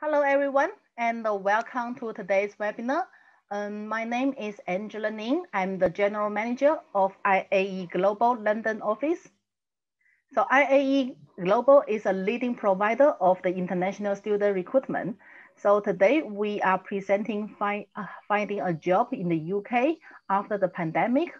Hello, everyone, and welcome to today's webinar. Um, my name is Angela Ning. I'm the General Manager of IAE Global London office. So IAE Global is a leading provider of the international student recruitment. So today we are presenting find, uh, finding a job in the UK after the pandemic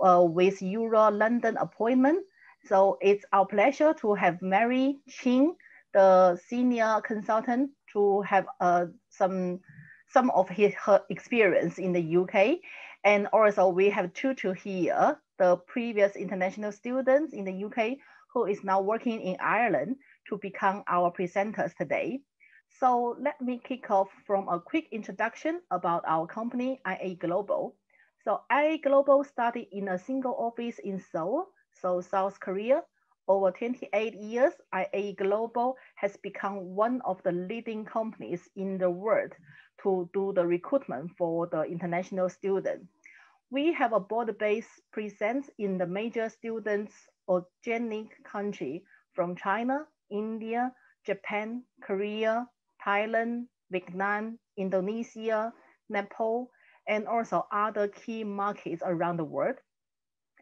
uh, with Euro London appointment. So it's our pleasure to have Mary Chin, the senior consultant, to have uh, some some of his her experience in the UK. And also we have Tutu here, the previous international students in the UK who is now working in Ireland to become our presenters today. So let me kick off from a quick introduction about our company, IA Global. So IA Global started in a single office in Seoul, so South Korea. Over 28 years, IA Global has become one of the leading companies in the world to do the recruitment for the international student. We have a border-based presence in the major students organic country from China, India, Japan, Korea, Thailand, Vietnam, Indonesia, Nepal, and also other key markets around the world,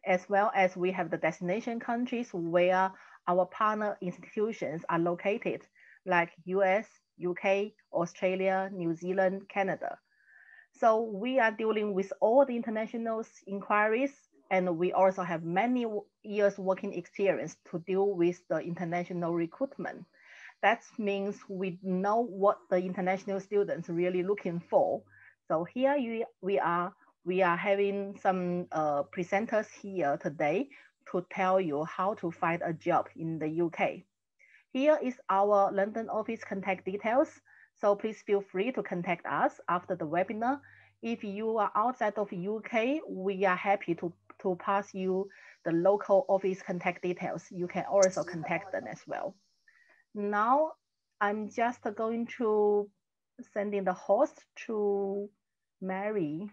as well as we have the destination countries where our partner institutions are located, like US, UK, Australia, New Zealand, Canada. So we are dealing with all the international inquiries and we also have many years working experience to deal with the international recruitment. That means we know what the international students really looking for. So here we are we are having some uh, presenters here today to tell you how to find a job in the UK. Here is our London office contact details. So please feel free to contact us after the webinar. If you are outside of UK, we are happy to to pass you the local office contact details. You can also contact them as well. Now, I'm just going to send in the host to Mary.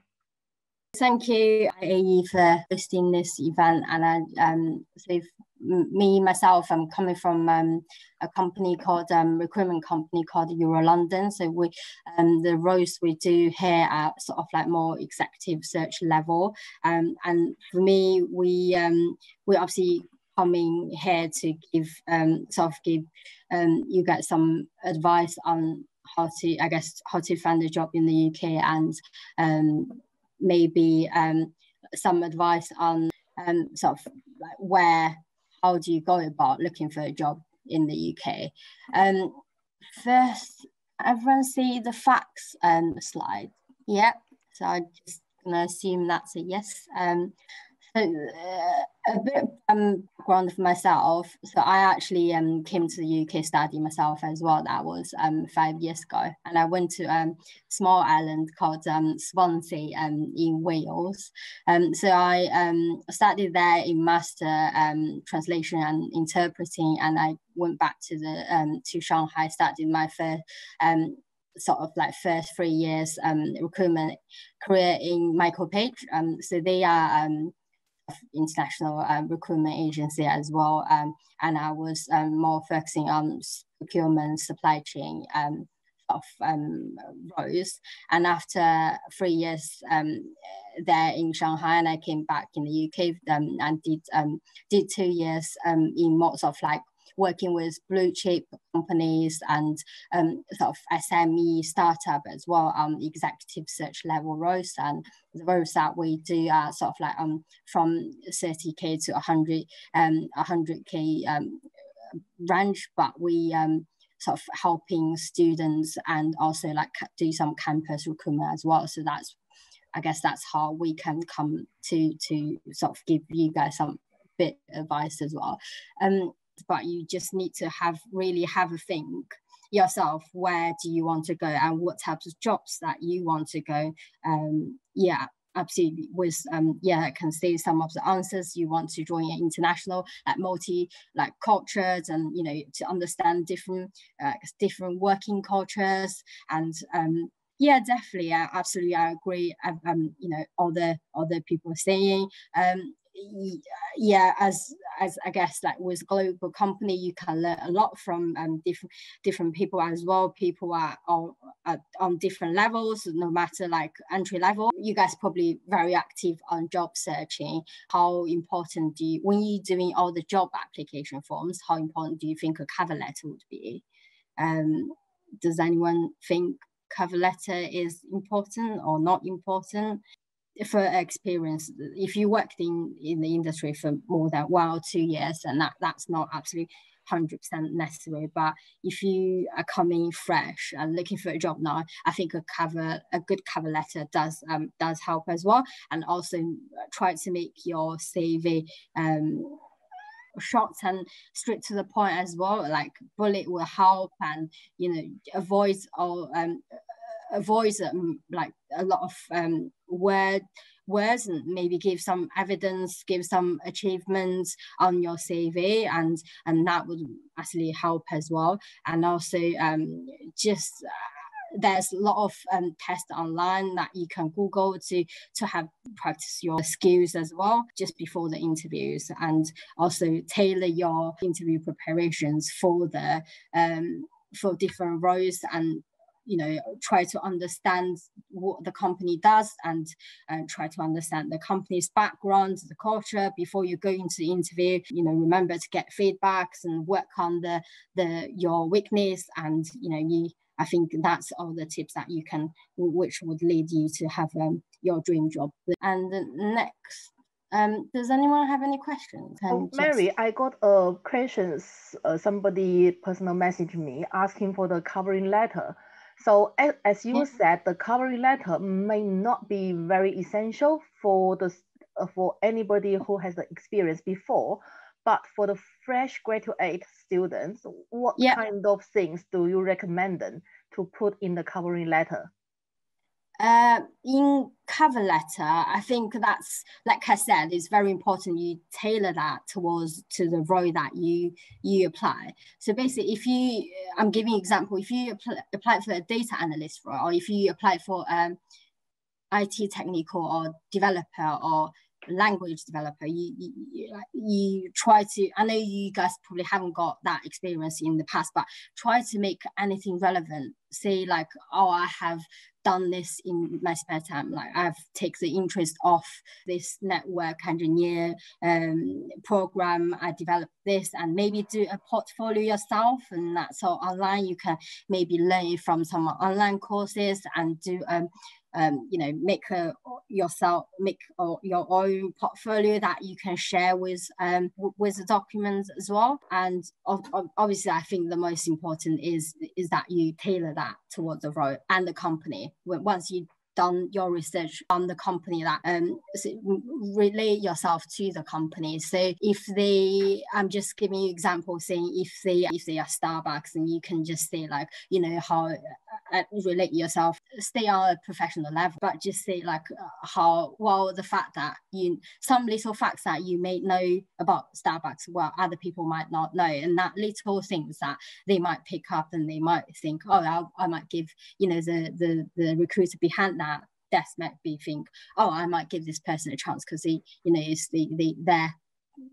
Thank you, IAE, for hosting this event. And I, um, so me myself, I'm coming from um, a company called um, recruitment company called Euro London. So we, um, the roles we do here are sort of like more executive search level. Um, and for me, we um, we obviously coming here to give um, sort of give um, you guys some advice on how to, I guess, how to find a job in the UK and um, maybe um, some advice on um, sort of like where, how do you go about looking for a job in the UK? Um, first, everyone see the facts um, slide. Yep. So I'm just gonna assume that's a yes. Um, so, a bit um, background for myself. So I actually um, came to the UK study myself as well. That was um, five years ago, and I went to a um, small island called um, Swansea um, in Wales. Um, so I um, studied there in master um, translation and interpreting, and I went back to the um, to Shanghai, studied my first um, sort of like first three years um, recruitment career in Michael Page. Um, so they are um, international um, recruitment agency as well. Um, and I was um, more focusing on procurement, supply chain um, of um, roles. And after three years there in Shanghai, and I came back in the UK and did did two years in more of like working with blue chip companies and um, sort of SME startup as well on um, executive search level roles. And the roles that we do are sort of like um, from 30K to 100, um, 100K um, range, but we um, sort of helping students and also like do some campus recruitment as well. So that's I guess that's how we can come to to sort of give you guys some bit advice as well. Um, but you just need to have really have a think yourself where do you want to go and what types of jobs that you want to go? Um yeah absolutely. With um yeah I can see some of the answers. You want to join international like multi like cultures and you know to understand different uh, different working cultures. And um yeah definitely uh, absolutely i agree um you know other other people saying um yeah as as I guess like with global company, you can learn a lot from um, different different people as well. People are on, on different levels, no matter like entry level. You guys probably very active on job searching. How important do you when you're doing all the job application forms? How important do you think a cover letter would be? Um, does anyone think cover letter is important or not important? For experience, if you worked in, in the industry for more than one or two years, and that, that's not absolutely 100% necessary. But if you are coming fresh and looking for a job now, I think a cover, a good cover letter does um, does help as well. And also try to make your CV um, short and straight to the point as well. Like bullet will help, and you know avoid all um, avoid um, like a lot of um, word words and maybe give some evidence, give some achievements on your CV, and and that would actually help as well. And also um, just. Uh, there's a lot of um, tests online that you can Google to to have practice your skills as well just before the interviews, and also tailor your interview preparations for the um, for different roles and you know try to understand what the company does and uh, try to understand the company's background the culture before you go into the interview you know remember to get feedbacks and work on the the your weakness and you know you I think that's all the tips that you can, which would lead you to have um, your dream job. And next, um, does anyone have any questions? Oh, Mary, I got a questions. Uh, somebody personal messaged me asking for the covering letter. So as, as you said, the covering letter may not be very essential for the uh, for anybody who has the experience before, but for the fresh graduate students, what kind of things do you recommend them to put in the covering letter? Uh, in cover letter, I think that's like I said, it's very important you tailor that towards to the role that you you apply. So basically, if you, I'm giving example, if you apply, apply for a data analyst role, or if you apply for um, IT technical or developer or language developer you, you, you try to i know you guys probably haven't got that experience in the past but try to make anything relevant say like oh i have done this in my spare time. Like i've taken the interest of this network engineer um, program. I developed this and maybe do a portfolio yourself and that's all online. You can maybe learn from some online courses and do um, um, you know, make a, yourself, make a, your own portfolio that you can share with um, with the documents as well. And obviously, I think the most important is is that you tailor that towards the role and the company. Once you done your research on the company that um relate yourself to the company so if they i'm just giving you example saying if they if they are starbucks and you can just say like you know how uh, relate yourself stay on a professional level but just say like uh, how well the fact that you some little facts that you may know about starbucks well other people might not know and that little things that they might pick up and they might think oh i, I might give you know the the the recruiter behind that desk might be think, oh, I might give this person a chance because they, you know, is the the there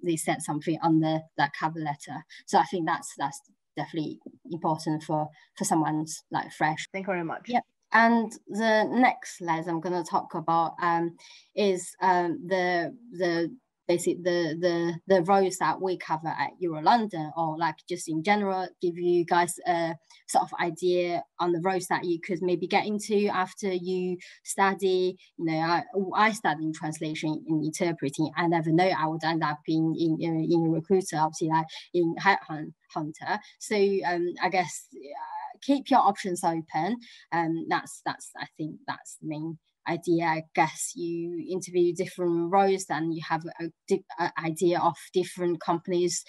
they said something on the that cover letter. So I think that's that's definitely important for for someone's like fresh. Thank you very much. Yeah. And the next slide I'm going to talk about um, is um, the the basically the the the roles that we cover at Euro London or like just in general give you guys a sort of idea on the roles that you could maybe get into after you study. You know I, I studied in translation in interpreting. I never know I would end up in in, in a recruiter obviously like in headhunter. So um I guess uh, keep your options open. Um that's that's I think that's the main idea, I guess you interview different roles and you have a, a idea of different companies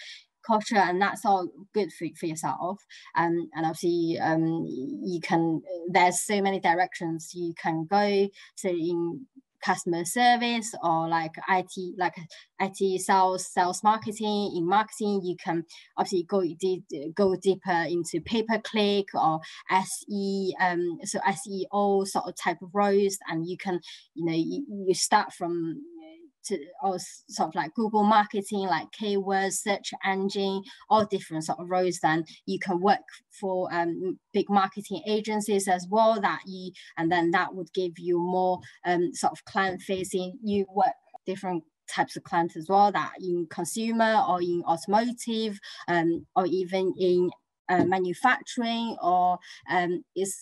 culture and that's all good for, for yourself. Um, and obviously um, you can there's so many directions you can go. So in customer service or like IT, like IT sales, sales marketing. In marketing, you can obviously go de- go deeper into pay per click or SE, um, so SEO sort of type of roles, and you can, you know, you, you start from to or sort of like Google marketing, like keywords, search engine, all different sort of roles. Then you can work for um, big marketing agencies as well. That you and then that would give you more um, sort of client facing. You work different types of clients as well that in consumer or in automotive um, or even in uh, manufacturing or um, is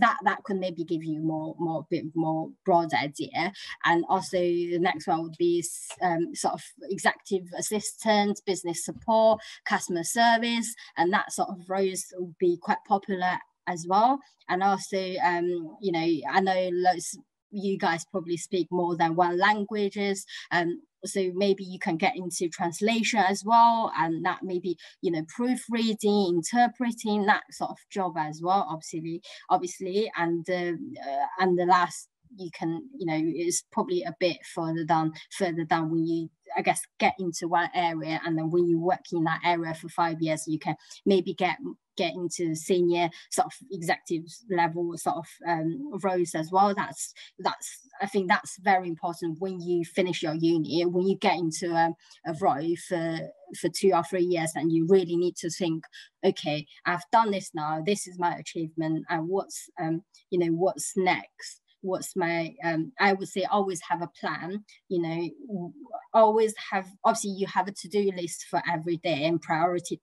that that could maybe give you more more bit more broad idea. And also the next one would be um, sort of executive assistant business support customer service and that sort of roles would be quite popular as well. And also um, you know i know lots you guys probably speak more than one languages um, so maybe you can get into translation as well and that maybe you know proofreading interpreting that sort of job as well obviously obviously and uh, uh, and the last you can you know is probably a bit further down further down when you i guess get into one area and then when you work in that area for five years you can maybe get get into senior sort of executive level sort of um, roles as well. That's that's I think that's very important when you finish your uni. When you get into a, a role for for two or three years and you really need to think okay I've done this now. This is my achievement. And what's um you know what's next what's my um, i would say always have a plan you know always have obviously you have a to-do list for every day and priority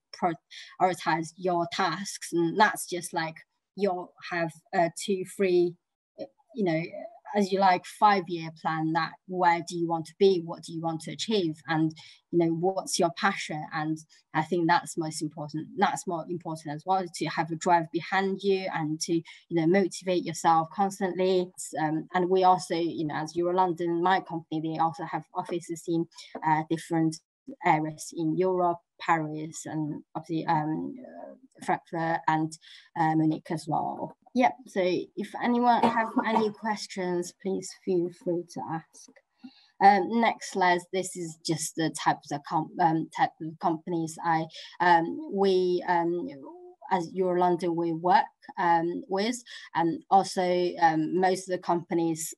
prioritize your tasks and that's just like you'll have uh, two three you know as you like five year plan that where do you want to be? What do you want to achieve? And you know what's your passion? And i think that's most important that's more important as well to have a drive behind you and to you know motivate yourself constantly. Um, and we also you know as you're Eurolondon my company they also have offices in uh, different areas in Europe, Paris, and obviously um, Frankfurt and uh, Munich as well. Yep, so if anyone have any questions, please feel free to ask. Um, next slide, this is just the types of um, type of companies I um, we um, as London we work um, with, and also um, most of the companies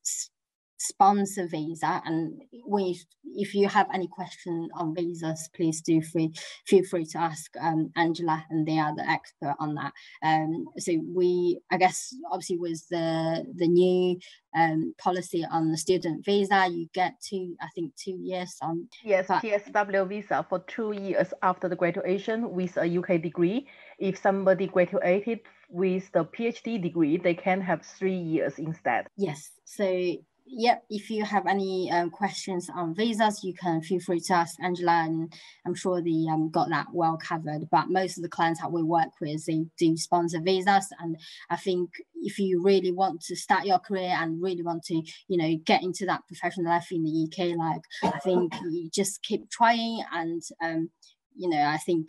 sponsor visa. And we if you have any question on visas please do free feel free to ask um, angela and they are the expert on that. Um, so we i guess obviously with the the new um, policy on the student visa you get two i think two years on yes psw visa for two years after the graduation with a uk degree. If somebody graduated with the phd degree they can have three years instead. Yes. So yep, if you have any um, questions on visas, you can feel free to ask Angela, and I'm sure they um, got that well covered. But most of the clients that we work with, they do sponsor visas, and I think if you really want to start your career and really want to, you know, get into that professional life in the UK, like I think you just keep trying, and um, you know, I think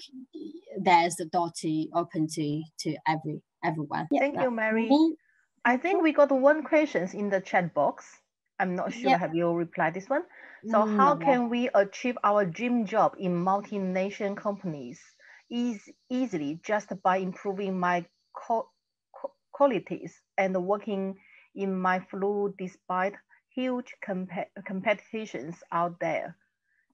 there's the door to open to to every everyone. Thank you, Mary. I think we got one questions in the chat box. I'm not sure, have you replied this one? So mm, how can we achieve our dream job in multinational companies easy, easily just by improving my qualities and working in my flow despite huge comp competitions out there?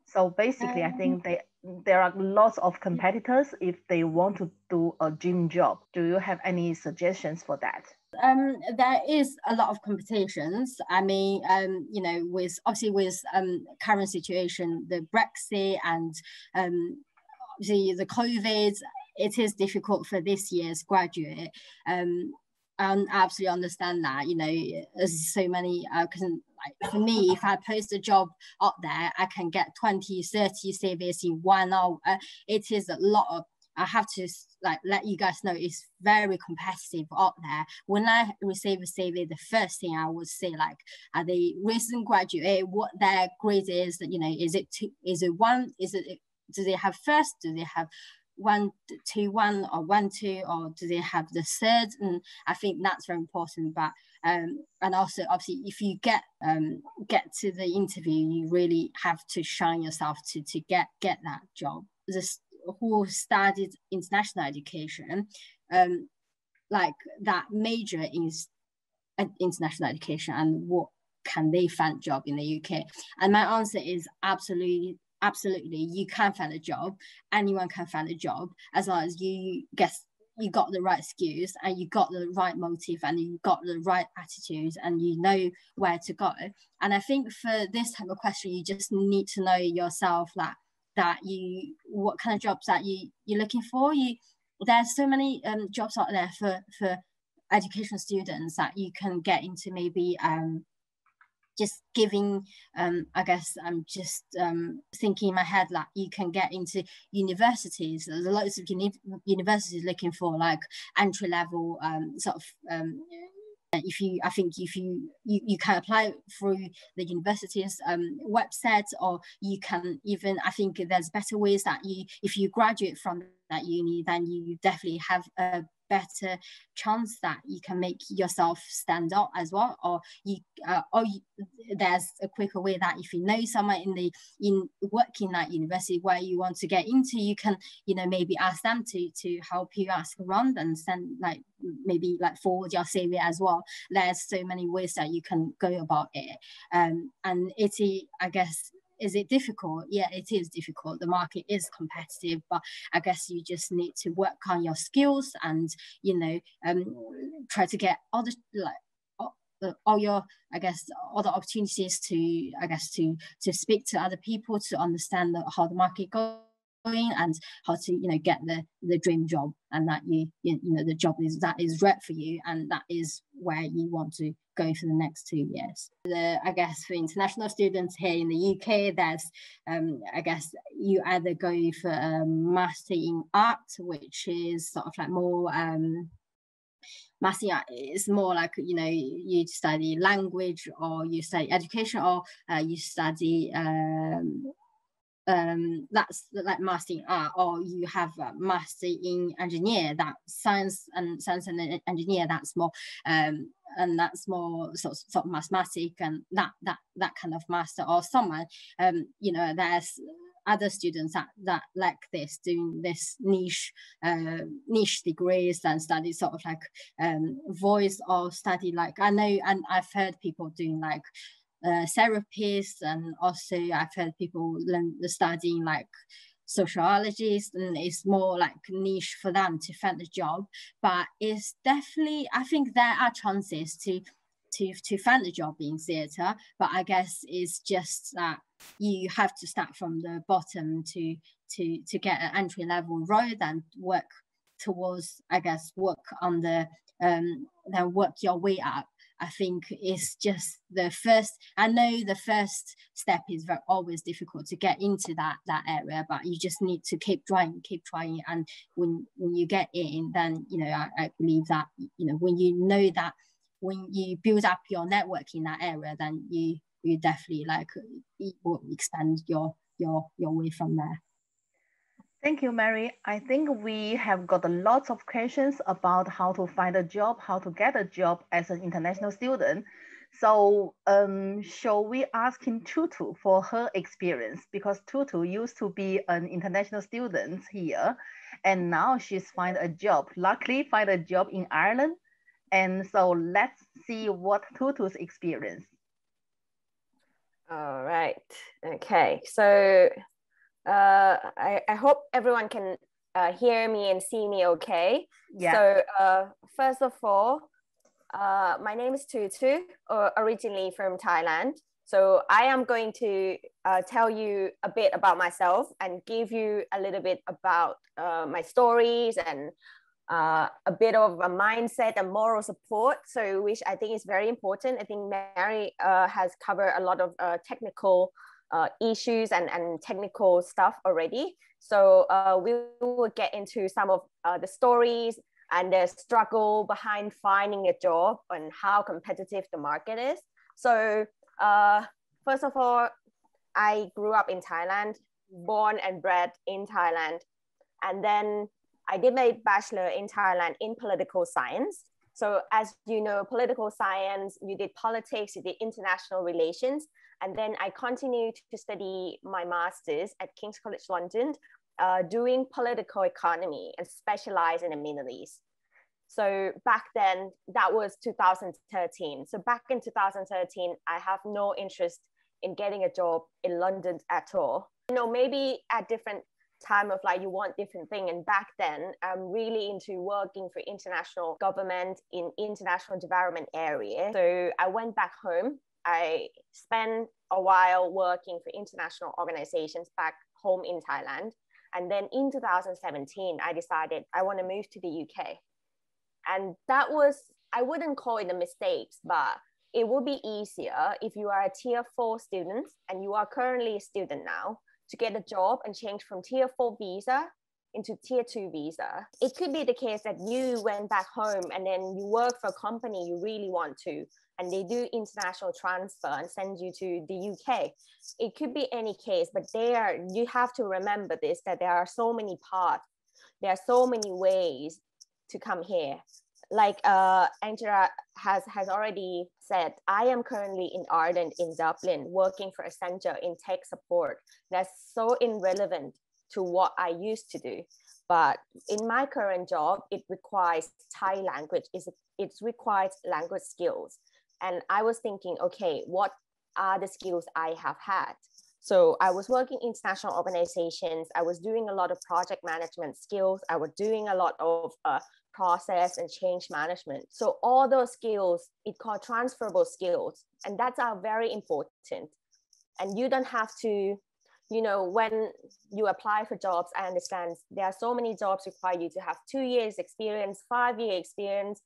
So basically, um, I think um. they, there are lots of competitors if they want to do a dream job. Do you have any suggestions for that? Um, there is a lot of competitions. I mean, um, you know, with obviously with um, current situation, the Brexit and um, the the COVID, it is difficult for this year's graduate. Um, I absolutely understand that. You know, so many. Uh, like for me, if I post a job up there, I can get 20, 30 CVs in one hour. It is a lot of I have to like let you guys know it's very competitive out there. When I receive a CV, the first thing I would say like, are they recent graduate? What their grade is? You know, is it two? Is it one? Is it? Do they have first? Do they have one two one or one two or do they have the third and i think that's very important but um and also obviously if you get um get to the interview you really have to shine yourself to to get get that job this who studied international education, um, like that major in international education and what can they find a job in the UK? And my answer is absolutely absolutely you can find a job anyone can find a job as long as you guess you got the right skills and you got the right motive and you got the right attitude and you know where to go and i think for this type of question you just need to know yourself that that you what kind of jobs that you you're looking for. You there's so many um, jobs out there for for education students that you can get into maybe um, just giving um, i guess i'm just um, thinking in my head that you can get into universities. There's lots of uni- universities looking for like entry level um, sort of um, if you i think if you, you you can apply through the university's um, website or you can even i think there's better ways that you if you graduate from that uni then you definitely have a better chance that you can make yourself stand out as well or you uh, or you, there's a quicker way that if you know someone in the in working at university where you want to get into you can you know maybe ask them to to help you ask around and send like maybe like forward your CV as well. There's so many ways that you can go about it. Um and it's I guess is it difficult? Yeah, it is difficult. The market is competitive, but I guess you just need to work on your skills and you know um, try to get other like all your i guess other opportunities to i guess to to speak to other people to understand the, how the market goes and how to you know get the the dream job and that you you, know the job is that is right for you and that is where you want to go for the next two years. The i guess for international students here in the uk there's um i guess you either go for a master in art which is sort of like more um master is more like you know you study language or you study education or uh, you study um, um, that's like master in art, or you have a master in engineer, that science and science and engineer, that's more um, and that's more sort of, sort of mathematic and that that that kind of master, or someone um, you know, there's other students that, that like this doing this niche uh, niche degrees and study sort of like um, voice or study like I know and I've heard people doing like uh, therapists and also I've heard people learn studying like sociologists and it's more like niche for them to find a job. But it's definitely I think there are chances to to to find a job in theatre but I guess it's just that you have to start from the bottom to to to get an entry level role and work towards I guess work on the um then work your way up I think it's just the first. I know the first step is very, always difficult to get into that that area, but you just need to keep trying, keep trying, and when when you get in, then you know I, I believe that you know when you know that when you build up your network in that area, then you you definitely like will expand your your your way from there. Thank you, Mary. I think we have got lots of questions about how to find a job, how to get a job as an international student. So um, shall we ask him Tutu for her experience? Because Tutu used to be an international student here, and now she's find a job. Luckily, find a job in Ireland. And so let's see what Tutu's experience. All right. Okay. So uh, I, I hope everyone can uh, hear me and see me okay. Yeah. So uh, first of all, uh, my name is Tutu, uh, originally from Thailand. So I am going to uh, tell you a bit about myself and give you a little bit about uh, my stories and uh, a bit of a mindset and moral support. So which I think is very important. I think Mary uh, has covered a lot of uh, technical uh, issues and, and technical stuff already. So uh, we will get into some of uh, the stories and the struggle behind finding a job and how competitive the market is. So uh, first of all, I grew up in Thailand, born and bred in Thailand. And then I did my bachelor in Thailand in political science. So as you know, political science, you did politics, you did international relations. And then I continued to study my master's at King's College London, uh, doing political economy and specialize in the Middle East. So back then, that was 2013. So back in 2013, I have no interest in getting a job in London at all. You know, maybe at different time of like you want different thing and back then i'm really into working for international government in international development area so i went back home i spent a while working for international organizations back home in thailand. And then in 2017 i decided i want to move to the uk and that was i wouldn't call it a mistake but it would be easier if you are a tier four student and you are currently a student now to get a job and change from tier four visa into tier two visa. It could be the case that you went back home and then you work for a company you really want to, and they do international transfer and send you to the UK. It could be any case, but there you have to remember this that there are so many paths, there are so many ways to come here like uh, Angela has has already said, I am currently in Ireland in Dublin working for Accenture in tech support. That's so irrelevant to what I used to do. But in my current job, it requires Thai language. It's, it requires language skills. And I was thinking, okay, what are the skills I have had? So I was working international organizations. I was doing a lot of project management skills. I was doing a lot of uh, process and change management. So all those skills, it called transferable skills, and that's are very important. And you don't have to, you know, when you apply for jobs, I understand there are so many jobs require you to have two years experience, five year experience.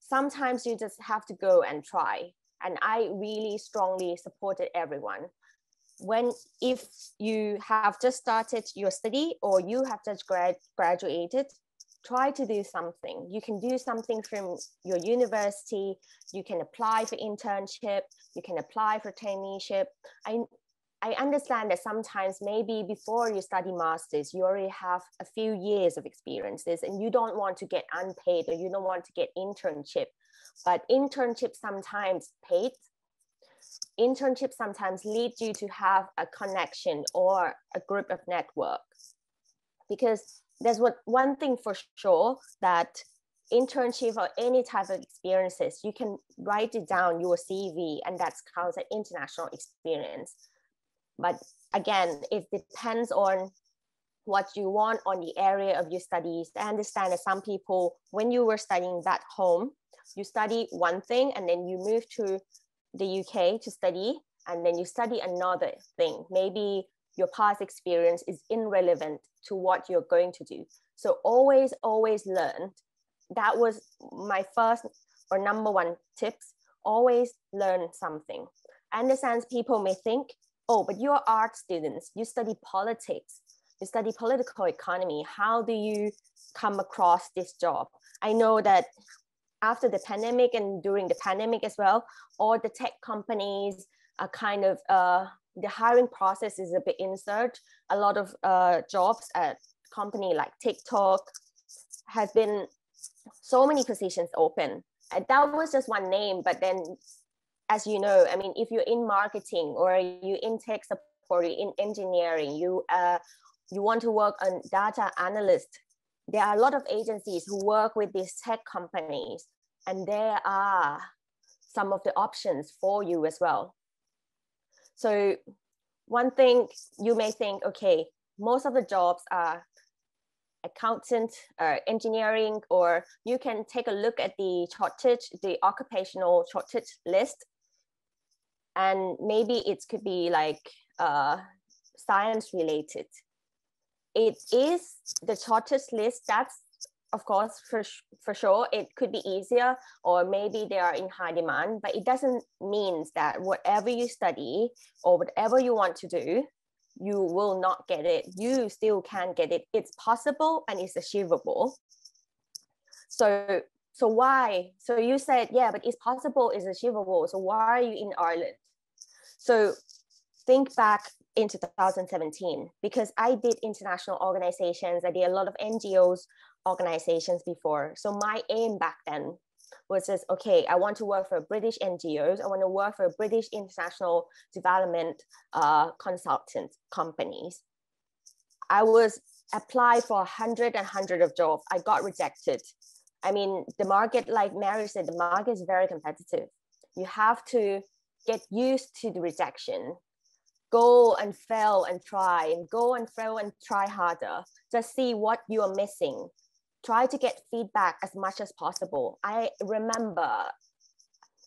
Sometimes you just have to go and try. And I really strongly supported everyone when if you have just started your study or you have just grad, graduated try to do something. You can do something from your university. You can apply for internship. You can apply for traineeship. I, I understand that sometimes maybe before you study masters, you already have a few years of experiences and you don't want to get unpaid or you don't want to get internship. But internship sometimes paid. Internship sometimes lead you to have a connection or a group of network because there's what one thing for sure that internship or any type of experiences you can write it down your cv and that's counts as international experience but again it depends on what you want on the area of your studies i understand that some people when you were studying back home you study one thing and then you move to the uk to study and then you study another thing maybe your past experience is irrelevant to what you're going to do. So always, always learn. That was my first or number one tips. Always learn something. I understand people may think, oh, but you're art students, you study politics, you study political economy. How do you come across this job? I know that after the pandemic and during the pandemic as well, all the tech companies are kind of uh, the hiring process is a bit insert. A lot of uh, jobs at company like TikTok has been so many positions open. And that was just one name, but then as you know, I mean, if you're in marketing or you're in tech support, you're in engineering, you uh, you want to work on data analyst, there are a lot of agencies who work with these tech companies, and there are some of the options for you as well. So one thing you may think, okay, most of the jobs are accountant or engineering, or you can take a look at the shortage, the occupational shortage list. And maybe it could be like uh, science related. It is the shortest list that's of course, for, for sure, it could be easier or maybe they are in high demand, but it doesn't mean that whatever you study or whatever you want to do, you will not get it. You still can get it. It's possible and it's achievable. So, so why? So you said, yeah, but it's possible, it's achievable. So why are you in Ireland? So think back in 2017 because I did international organizations. I did a lot of NGOs organizations before. So my aim back then was just okay. I want to work for British NGOs. I want to work for British international development uh, consultant companies. I was applied for a hundred and hundred of jobs. I got rejected. I mean, the market, like Mary said, the market is very competitive. You have to get used to the rejection. Go and fail and try, and go and fail and try harder. Just see what you are missing. Try to get feedback as much as possible. I remember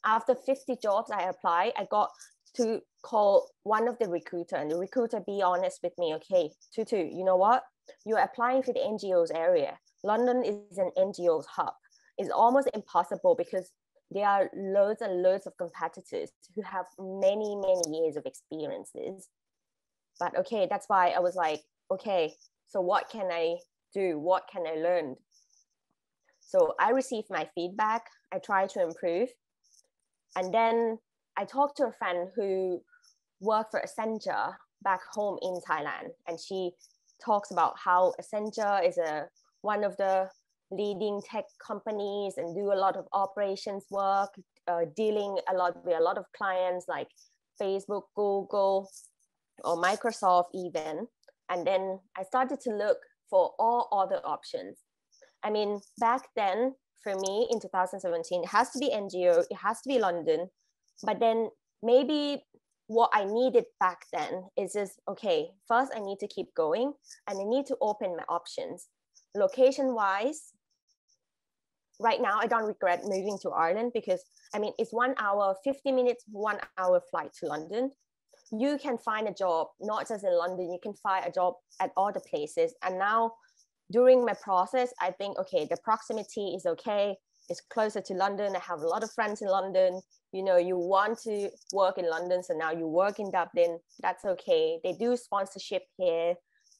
after 50 jobs I applied, I got to call one of the recruiter and the recruiter be honest with me okay tutu you know what you're applying for the ngos area london is an ngos hub it's almost impossible because there are loads and loads of competitors who have many many years of experiences. But okay that's why i was like okay so what can i do? What can i learn? So i received my feedback. I try to improve. And then I talked to a friend who worked for Accenture back home in Thailand, and she talks about how Accenture is a one of the leading tech companies and do a lot of operations work, uh, dealing a lot with a lot of clients like Facebook, Google, or Microsoft even. And then I started to look for all other options. I mean, back then for me in 2017, it has to be NGO, it has to be London, but then maybe what I needed back then is just okay, first I need to keep going and I need to open my options. Location wise, right now I don't regret moving to Ireland because I mean it's one hour, 50 minutes, one hour flight to London. You can find a job not just in London, you can find a job at other places. And now during my process, I think okay, the proximity is okay it's closer to London. I have a lot of friends in London. You know, you want to work in London, so now you work in Dublin. That's okay. They do sponsorship here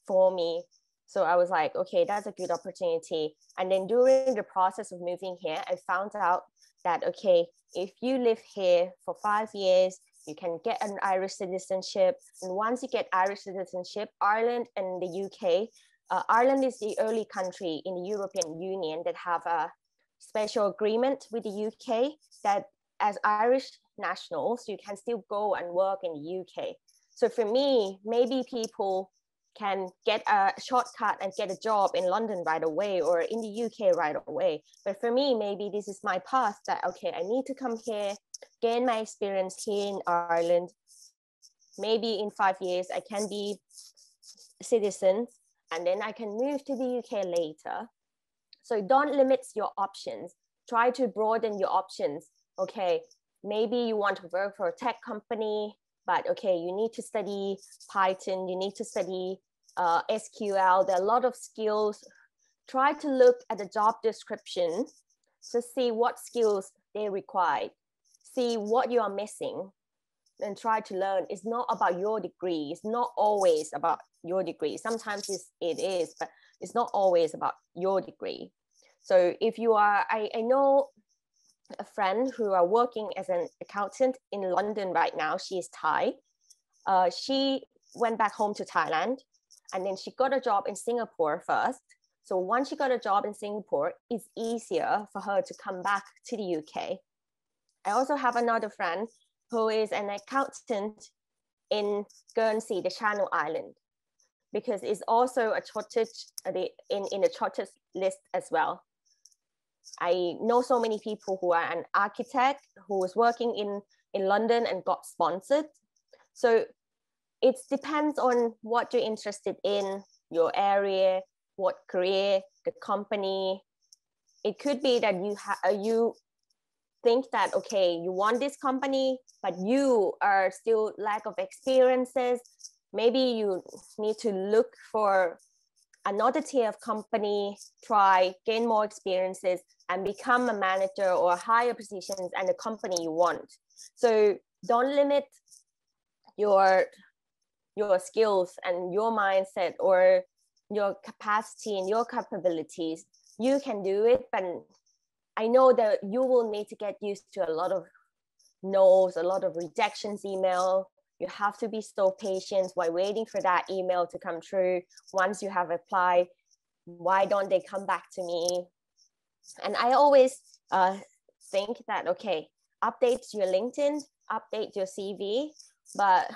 for me. So I was like, okay, that's a good opportunity. And then during the process of moving here, I found out that, okay, if you live here for five years, you can get an Irish citizenship. And once you get Irish citizenship, Ireland and the UK, uh, Ireland is the only country in the European Union that have a special agreement with the UK that as Irish nationals, you can still go and work in the UK. So for me, maybe people can get a shortcut and get a job in London right away or in the UK right away. But for me, maybe this is my path that, okay, I need to come here, gain my experience here in Ireland. Maybe in five years, I can be citizen and then I can move to the UK later so don't limit your options. Try to broaden your options. Okay, maybe you want to work for a tech company, but okay, you need to study Python, you need to study uh, SQL. There are a lot of skills. Try to look at the job description to see what skills they require, see what you are missing, and try to learn. It's not about your degree. It's not always about your degree. Sometimes it's, it is, but it's not always about your degree. So if you are, I, I know a friend who are working as an accountant in London right now. She is Thai. Uh, she went back home to Thailand and then she got a job in Singapore first. So once she got a job in Singapore, it's easier for her to come back to the UK. I also have another friend who is an accountant in Guernsey, the Channel Island because it's also a shortage uh, in, in the shortage list as well. I know so many people who are an architect who was working in, in London and got sponsored. So it depends on what you're interested in, your area, what career, the company. It could be that you have uh, you think that okay, you want this company, but you are still lack of experiences maybe you need to look for another tier of company, try, gain more experiences, and become a manager or higher positions and the company you want. So don't limit your your skills and your mindset or your capacity and your capabilities. You can do it, but I know that you will need to get used to a lot of no's, a lot of rejections email, you have to be so patient while waiting for that email to come through. Once you have applied why don't they come back to me? And i always uh, think that okay update your linkedin update your cv but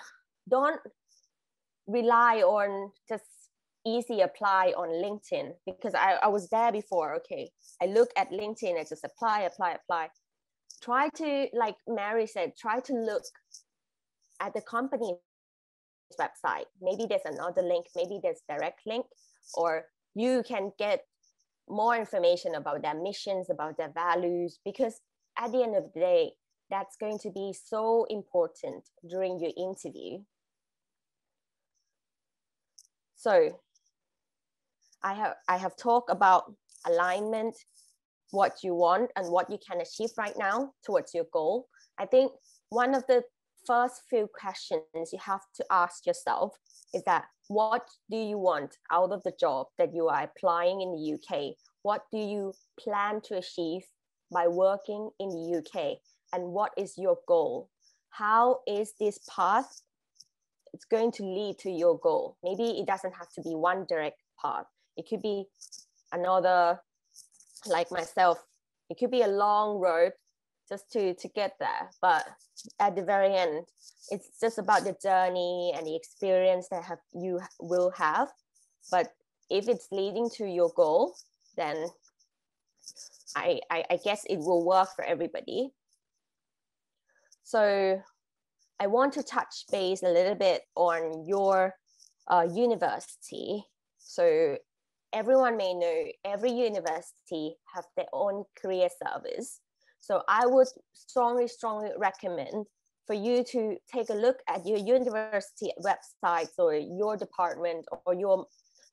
don't rely on just easy apply on LinkedIn because I, I was there before. Okay. I look at LinkedIn, I just apply, apply, apply. Try to, like Mary said, try to look at the company website. Maybe there's another link, maybe there's direct link, or you can get more information about their missions, about their values, because at the end of the day, that's going to be so important during your interview. So I have I have talked about alignment, what you want and what you can achieve right now towards your goal. I think one of the first few questions you have to ask yourself is that what do you want out of the job that you are applying in the UK? What do you plan to achieve by working in the UK? And what is your goal? How is this path it's going to lead to your goal? Maybe it doesn't have to be one direct path. It could be another, like myself, it could be a long road just to to get there but at the very end it's just about the journey and the experience that have you will have but if it's leading to your goal then I, I, I guess it will work for everybody so i want to touch base a little bit on your uh, university so everyone may know every university have their own career service so I would strongly, strongly recommend for you to take a look at your university websites or your department or your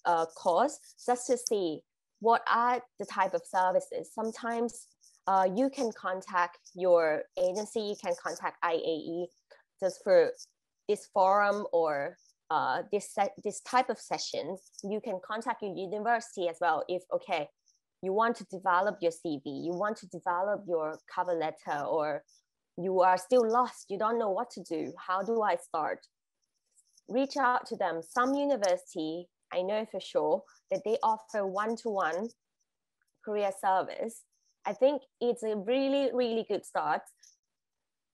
uh, course just to see what are the type of services. Sometimes uh, you can contact your agency, you can contact IAE just for this forum or uh, this, this type of sessions. You can contact your university as well if, okay, you want to develop your CV, you want to develop your cover letter, or you are still lost, you don't know what to do. How do I start? Reach out to them. Some university, I know for sure that they offer one-to-one career service. I think it's a really, really good start.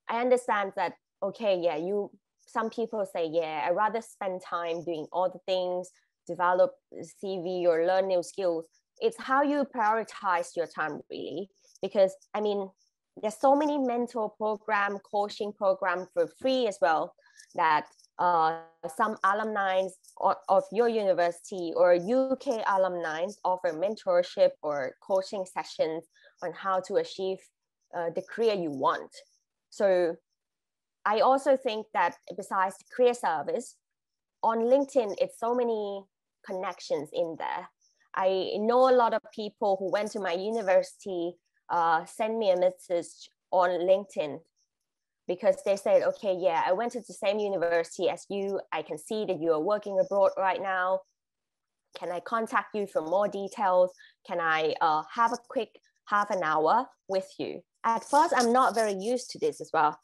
I understand that, okay, yeah, you some people say, yeah, I rather spend time doing all the things, develop CV or learn new skills it's how you prioritize your time really because i mean there's so many mentor program coaching program for free as well that uh, some alumni of your university or UK alumni offer mentorship or coaching sessions on how to achieve uh, the career you want. So I also think that besides career service, on LinkedIn, it's so many connections in there. I know a lot of people who went to my university uh, send me a message on LinkedIn because they said, okay, yeah, I went to the same university as you. I can see that you are working abroad right now. Can I contact you for more details? Can I uh, have a quick half an hour with you? At first, I'm not very used to this as well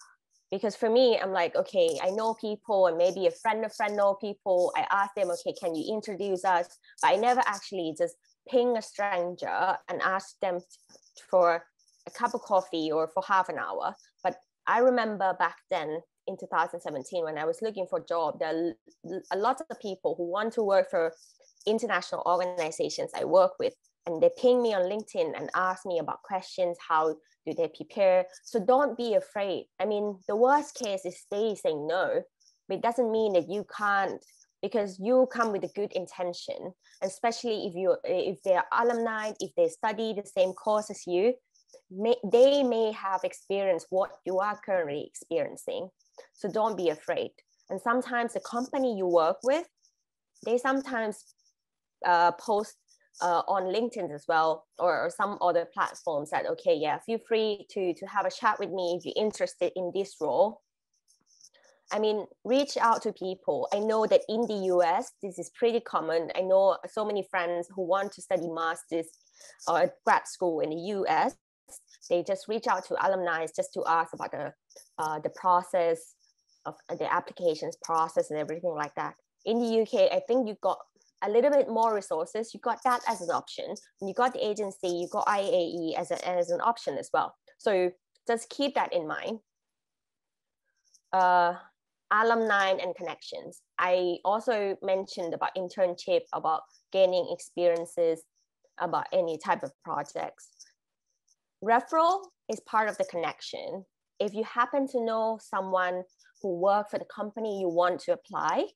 because for me i'm like okay i know people and maybe a friend of friend know people. I ask them okay can you introduce us? But i never actually just ping a stranger and ask them for a cup of coffee or for half an hour. But i remember back then in 2017 when i was looking for a job there are a lot of people who want to work for international organizations i work with and they ping me on linkedin and ask me about questions how do they prepare? So don't be afraid. I mean the worst case is they say no. But it doesn't mean that you can't because you come with a good intention especially if you if they're alumni if they study the same course as you may, they may have experienced what you are currently experiencing. So don't be afraid. And sometimes the company you work with they sometimes uh, post uh, on LinkedIn as well, or, or, some other platforms that, okay, yeah, feel free to, to have a chat with me if you're interested in this role. I mean, reach out to people. I know that in the US, this is pretty common. I know so many friends who want to study masters or grad school in the US. They just reach out to alumni just to ask about the, uh, the process of the applications process and everything like that. In the UK, I think you got a little bit more resources, you got that as an option. You got the agency, you got IAE as, a, as an option as well. So just keep that in mind. Uh, alumni and connections. I also mentioned about internship, about gaining experiences, about any type of projects. Referral is part of the connection. If you happen to know someone who work for the company you want to apply,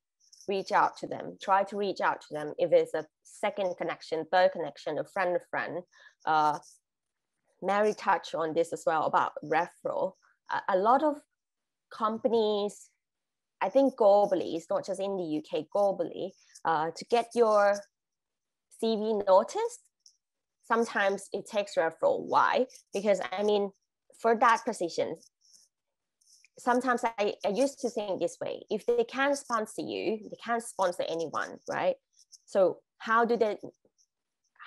reach out to them. Try to reach out to them. If it's a second connection, third connection, a friend of friend. Uh, Mary touched on this as well about referral. A, a lot of companies, I think globally, it's not just in the UK, globally, uh, to get your CV noticed, sometimes it takes referral. Why? Because I mean, for that position, sometimes I, I used to think this way if they can't sponsor you they can't sponsor anyone right? So how do they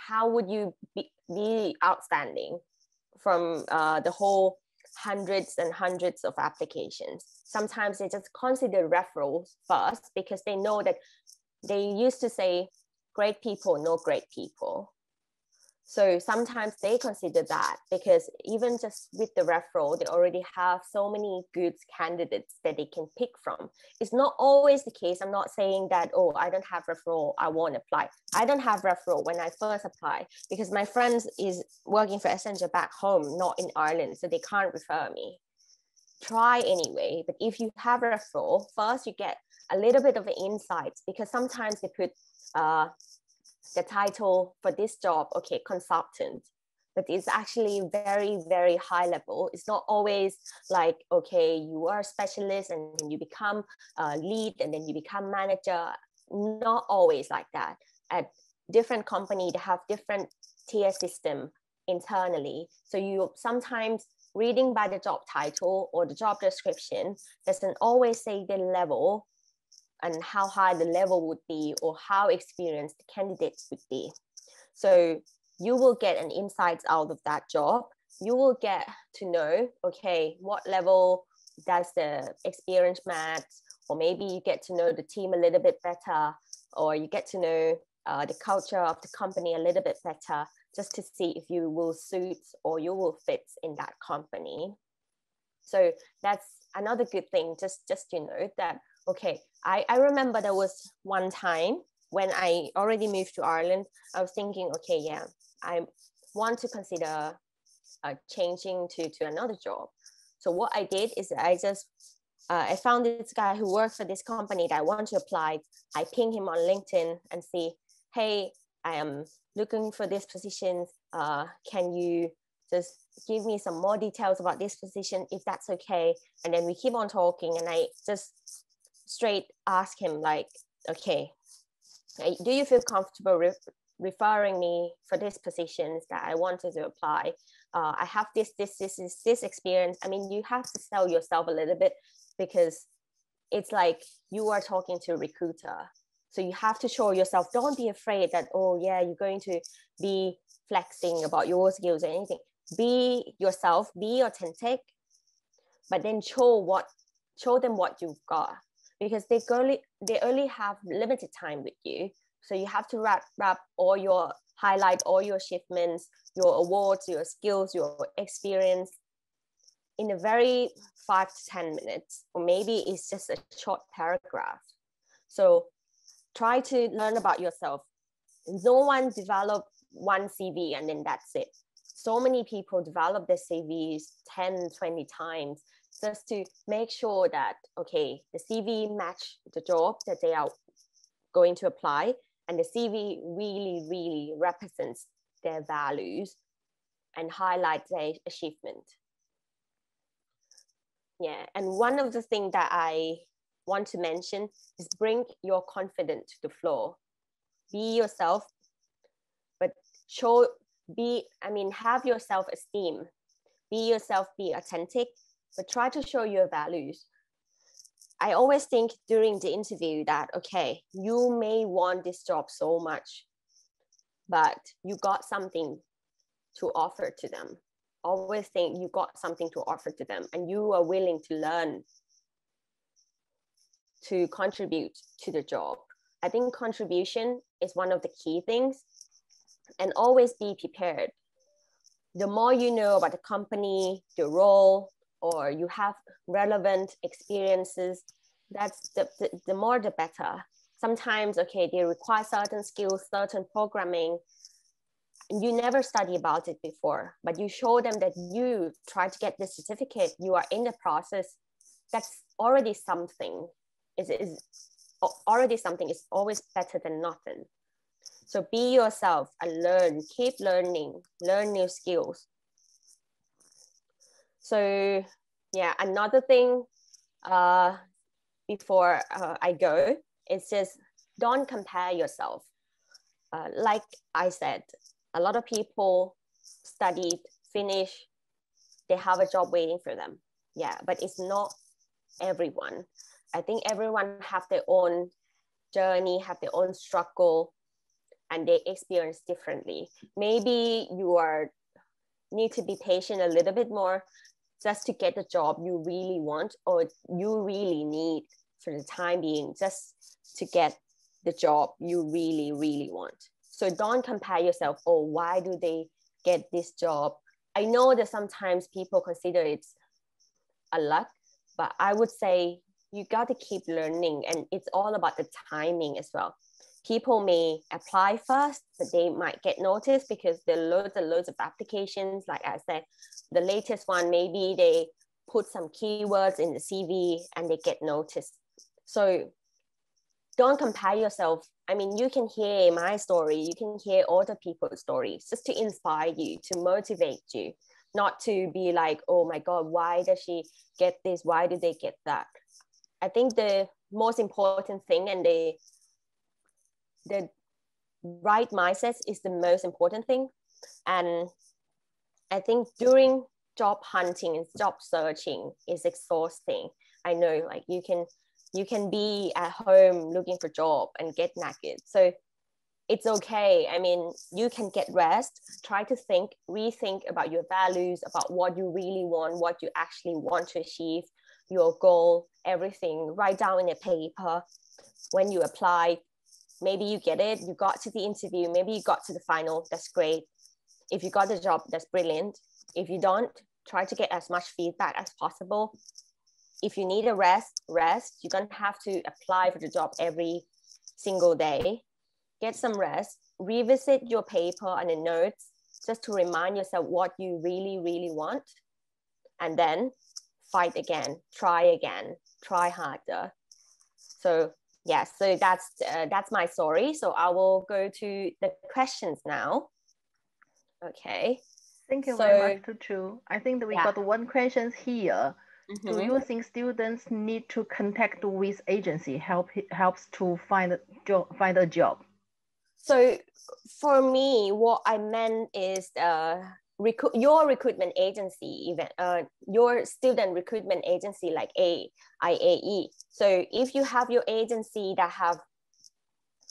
how would you be, be outstanding from uh, the whole hundreds and hundreds of applications? Sometimes they just consider referrals first because they know that they used to say great people know great people so sometimes they consider that because even just with the referral, they already have so many good candidates that they can pick from. It's not always the case. I'm not saying that, oh, I don't have referral, I won't apply. I don't have referral when I first apply because my friends is working for Accenture back home, not in Ireland, so they can't refer me. Try anyway, but if you have referral, first you get a little bit of insights because sometimes they put uh, the title for this job, okay, consultant, but it's actually very, very high level. It's not always like, okay, you are a specialist and then you become a lead and then you become manager. Not always like that. At different company, they have different tier system internally. So you sometimes reading by the job title or the job description doesn't always say the level and how high the level would be or how experienced the candidates would be. So you will get an insights out of that job. You will get to know, okay, what level does the experience match? Or maybe you get to know the team a little bit better, or you get to know uh, the culture of the company a little bit better, just to see if you will suit or you will fit in that company. So that's another good thing, just just to know that okay I, I remember there was one time when i already moved to ireland i was thinking okay yeah i want to consider uh, changing to, to another job. So what i did is i just uh, i found this guy who works for this company that i want to apply. I ping him on linkedin and see hey i am looking for this position. Uh, can you just give me some more details about this position if that's okay? And then we keep on talking and i just straight ask him like, okay, do you feel comfortable re- referring me for these positions that I wanted to apply? Uh, I have this, this, this, this, this experience. I mean, you have to sell yourself a little bit because it's like you are talking to a recruiter. So you have to show yourself. Don't be afraid that, oh, yeah, you're going to be flexing about your skills or anything. Be yourself, be authentic, but then show what show them what you've got because they only they only have limited time with you. So you have to wrap wrap all your highlight all your achievements your awards your skills your experience in a very five to ten minutes or maybe it's just a short paragraph. So try to learn about yourself. No one develop one cv and then that's it. So many people develop their cvs 10 20 times just to make sure that okay the cv match the job that they are going to apply and the cv really really represents their values and highlight their achievement. Yeah and one of the things that i want to mention is bring your confidence to the floor. Be yourself but show be i mean have your self-esteem. Be yourself be authentic but try to show your values. I always think during the interview that, okay, you may want this job so much, but you got something to offer to them. Always think you got something to offer to them and you are willing to learn to contribute to the job. I think contribution is one of the key things and always be prepared. The more you know about the company, the role, or you have relevant experiences, that's the, the, the more the better. Sometimes, okay, they require certain skills, certain programming. You never study about it before, but you show them that you try to get the certificate, you are in the process. That's already something. Is is already something is always better than nothing. So be yourself and learn, keep learning, learn new skills. So yeah, another thing uh, before uh, I go is just don't compare yourself. Uh, like I said, a lot of people studied, finished, they have a job waiting for them. Yeah, but it's not everyone. I think everyone have their own journey, have their own struggle, and they experience differently. Maybe you are need to be patient a little bit more just to get the job you really want or you really need for the time being, just to get the job you really, really want. So don't compare yourself, oh, why do they get this job? I know that sometimes people consider it's a luck, but I would say you got to keep learning and it's all about the timing as well people may apply first but they might get noticed because there are loads and loads of applications. Like i said the latest one maybe they put some keywords in the cv and they get noticed. So don't compare yourself. I mean you can hear my story. You can hear other people's stories just to inspire you to motivate you not to be like oh my god why does she get this? Why did they get that? I think the most important thing and the the right mindset is the most important thing. And I think during job hunting and job searching is exhausting. I know like you can you can be at home looking for job and get naked. So it's okay. I mean, you can get rest, try to think, rethink about your values, about what you really want, what you actually want to achieve, your goal, everything, write down in a paper. When you apply, maybe you get it, you got to the interview, maybe you got to the final, that's great. If you got the job, that's brilliant. If you don't, try to get as much feedback as possible. If you need a rest, rest. You don't have to apply for the job every single day. Get some rest, revisit your paper and the notes just to remind yourself what you really, really want. And then fight again, try again, try harder. So yeah, so that's uh, that's my story. So I will go to the questions now. Okay. Thank you so, very much, Tutu. I think that we yeah. got one question here. Mm-hmm. Do you think students need to contact with agency help helps to find a job find a job? So for me, what I meant is uh, recruit your recruitment agency even uh, your student recruitment agency like a IAE. So if you have your agency that have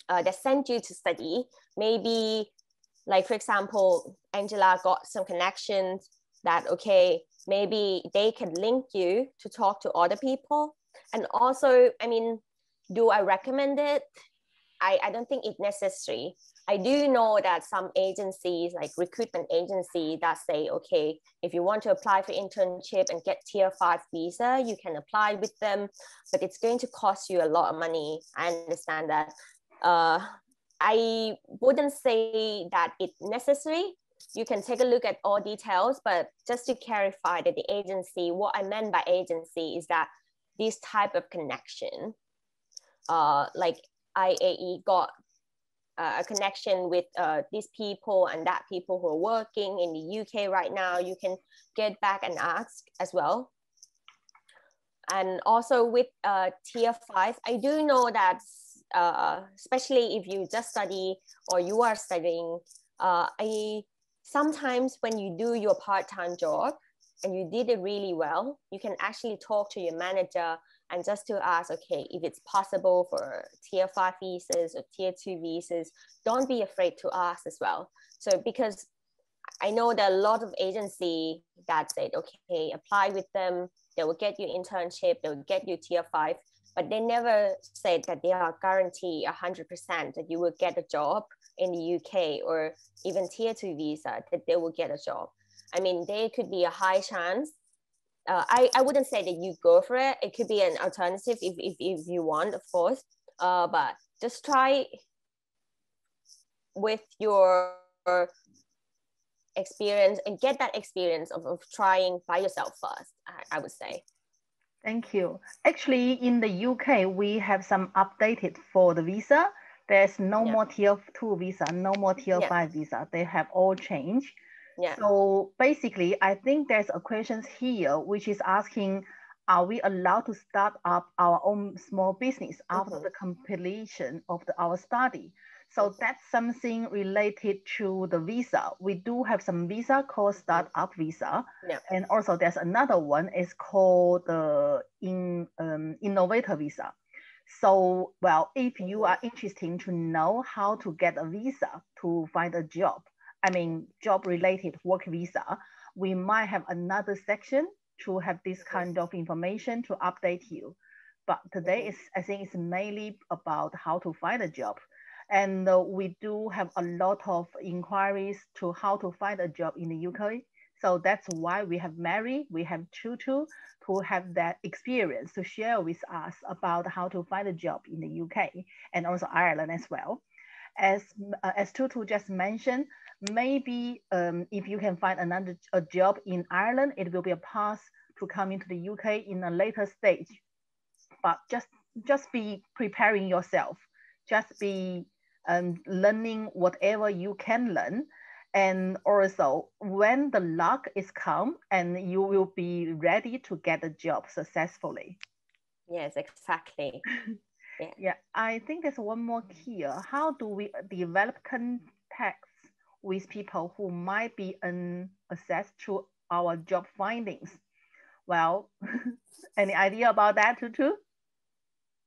uh, that sent you to study, maybe like for example, Angela got some connections that okay, maybe they can link you to talk to other people. And also, I mean, do I recommend it? I, I don't think it's necessary I do know that some agencies, like recruitment agency, that say, okay, if you want to apply for internship and get tier five visa, you can apply with them, but it's going to cost you a lot of money. I understand that. Uh, I wouldn't say that it's necessary. You can take a look at all details, but just to clarify that the agency, what I meant by agency is that this type of connection, uh, like IAE got a connection with uh, these people and that people who are working in the UK right now, you can get back and ask as well. And also with uh, tier five, I do know that uh, especially if you just study or you are studying, uh, I sometimes when you do your part-time job and you did it really well, you can actually talk to your manager and just to ask, okay, if it's possible for tier five visas or tier two visas, don't be afraid to ask as well. So because I know that a lot of agency that said, okay, apply with them, they will get you internship, they will get you tier five, but they never said that they are guarantee 100% that you will get a job in the UK or even tier two visa that they will get a job. I mean, there could be a high chance uh, I, I wouldn't say that you go for it. It could be an alternative if, if, if you want, of course. Uh, but just try with your experience and get that experience of, of trying by yourself first, I, I would say. Thank you. Actually, in the UK, we have some updated for the visa. There's no yeah. more tier two visa, no more tier yeah. five visa. They have all changed. Yeah. So basically, I think there's a question here which is asking, are we allowed to start up our own small business after mm-hmm. the completion of the, our study? So that's something related to the visa. We do have some visa called startup visa. Yeah. And also there's another one is called the in, um, innovator visa. So, well, if you are interested to know how to get a visa to find a job, I mean, job related work visa, we might have another section to have this kind of information to update you. But today is, I think it's mainly about how to find a job. And uh, we do have a lot of inquiries to how to find a job in the UK. So that's why we have Mary, we have Tutu who have that experience to share with us about how to find a job in the UK and also Ireland as well. As, uh, as Tutu just mentioned, maybe um, if you can find another a job in Ireland, it will be a path to come into the UK in a later stage. But just just be preparing yourself. Just be um, learning whatever you can learn. And also when the luck is come and you will be ready to get a job successfully. Yes, exactly. Yeah. yeah, I think there's one more key. How do we develop context with people who might be an access to our job findings. Well, any idea about that too?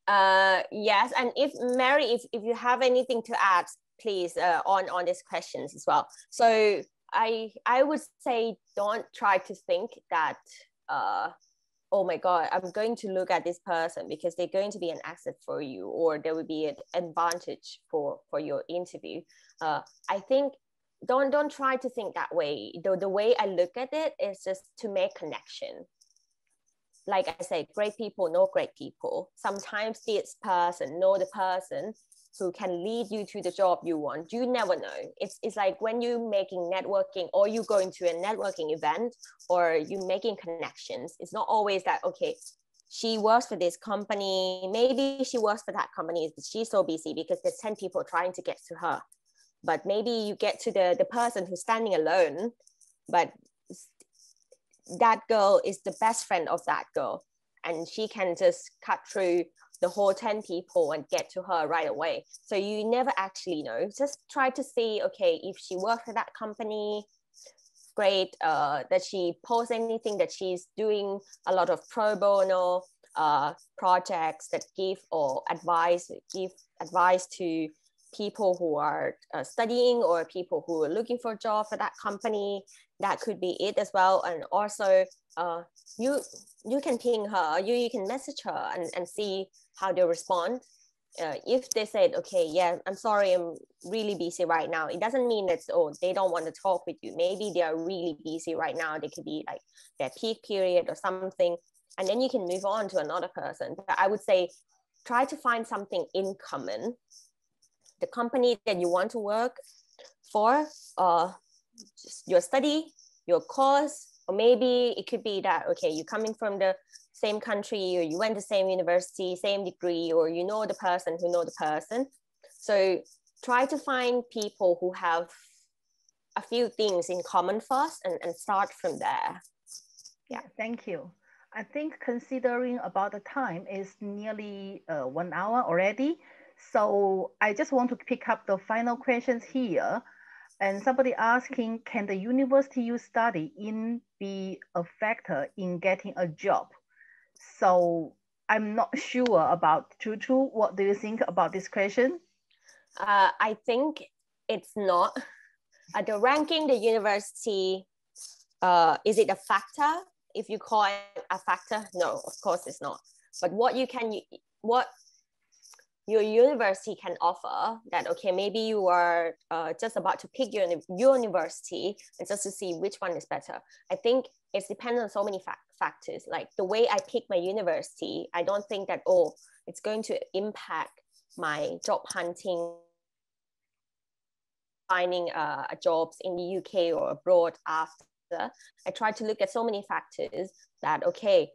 Uh, yes, and if Mary, if, if you have anything to add, please uh, on on these questions as well. So I I would say don't try to think that uh, oh my god i'm going to look at this person because they're going to be an asset for you or there will be an advantage for for your interview uh, i think don't don't try to think that way. The, the way i look at it is just to make connection. Like i say great people know great people. Sometimes this person know the person who can lead you to the job you want. You never know. It's, it's like when you're making networking or you going to a networking event or you're making connections it's not always that okay she works for this company. Maybe she works for that company but she's so busy because there's 10 people trying to get to her but maybe you get to the the person who's standing alone but that girl is the best friend of that girl. And she can just cut through the whole 10 people and get to her right away. So you never actually know. Just try to see okay if she works for that company great uh, that she posts anything that she's doing a lot of pro bono uh, projects that give or advice give advice to people who are uh, studying or people who are looking for a job for that company that could be it as well. And also uh, you you can ping her you, you can message her and, and see how they respond. Uh, if they said okay yeah i'm sorry i'm really busy right now it doesn't mean that oh they don't want to talk with you. Maybe they are really busy right now. They could be like their peak period or something. And then you can move on to another person. But i would say try to find something in common the company that you want to work for, uh, your study, your course, or maybe it could be that, okay, you're coming from the same country or you went to same university, same degree, or you know the person who know the person. So try to find people who have a few things in common first and, and start from there. Yeah, thank you. I think considering about the time is nearly uh, one hour already. So I just want to pick up the final questions here. And somebody asking, can the university you study in be a factor in getting a job? So I'm not sure about Tutu. What do you think about this question? Uh, I think it's not. Uh, the ranking, the university, uh, is it a factor? If you call it a factor, no, of course it's not. But what you can, what your university can offer that okay maybe you are uh, just about to pick your, your university and just to see which one is better i think it's dependent on so many fa factors. Like the way I pick my university, I don't think that, oh, it's going to impact my job hunting finding uh, jobs in the UK or abroad after, I try to look at so many factors that, okay,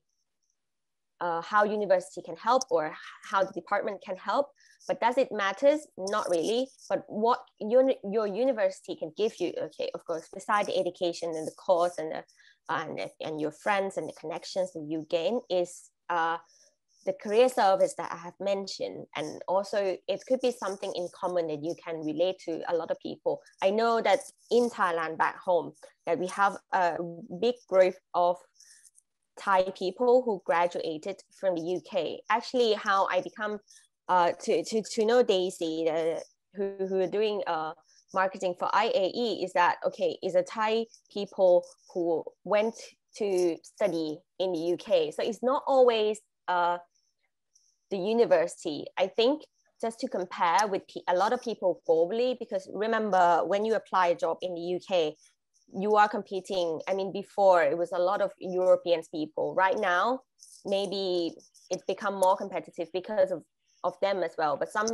uh, how university can help or how the department can help. But does it matters? Not really. But what your, your university can give you, okay, of course, beside the education and the course and the, and, and your friends and the connections that you gain is uh, the career service that I have mentioned, and also it could be something in common that you can relate to a lot of people. I know that in Thailand back home, that we have a big group of Thai people who graduated from the UK. Actually, how I become uh, to, to, to know Daisy, uh, who, who are doing uh, marketing for IAE, is that, okay, is a Thai people who went to study in the UK. So it's not always uh, the university. I think just to compare with a lot of people globally, because remember when you apply a job in the UK, you are competing. I mean, before it was a lot of European people. Right now, maybe it's become more competitive because of, of them as well. But some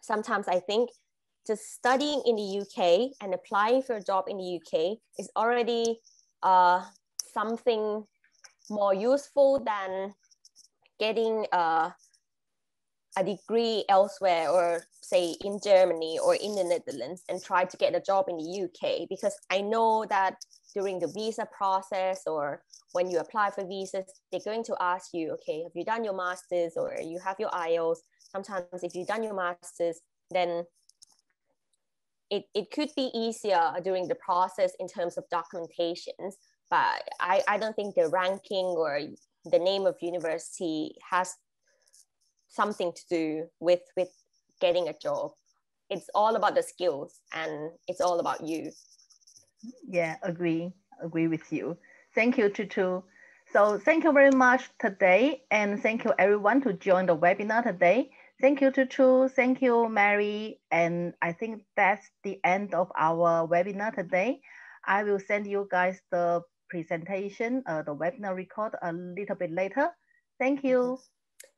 sometimes I think just studying in the UK and applying for a job in the UK is already uh, something more useful than getting uh, a degree elsewhere or say in Germany or in the Netherlands and try to get a job in the UK because I know that during the visa process or when you apply for visas, they're going to ask you, okay, have you done your master's or you have your IELTS? Sometimes if you've done your master's, then it, it could be easier during the process in terms of documentations, but I, I don't think the ranking or the name of university has something to do with with getting a job. It's all about the skills and it's all about you. Yeah agree agree with you. Thank you tutu. So thank you very much today and thank you everyone to join the webinar today. Thank you tutu. Thank you mary. And i think that's the end of our webinar today. I will send you guys the presentation uh, the webinar record a little bit later. Thank you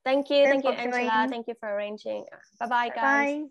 Thank you. Thank you, Angela. Thank you for arranging. Bye-bye, guys. Bye.